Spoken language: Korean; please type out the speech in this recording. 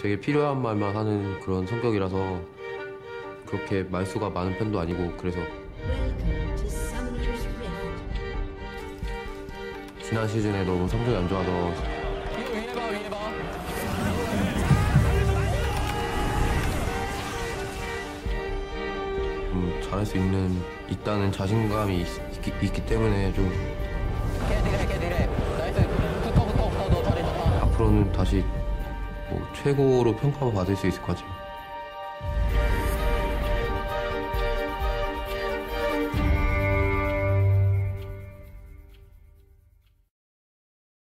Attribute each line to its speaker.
Speaker 1: 되게 필요한 말만 하는 그런 성격이라서 그렇게 말수가 많은 편도 아니고 그래서. 지난 시즌에 너무 성적이 안 좋아서 좀 잘할 수 있는 있다는 자신감이 있, 있기, 있기 때문에 좀 앞으로는 다시 뭐 최고로 평가받을 수 있을 것 같아요.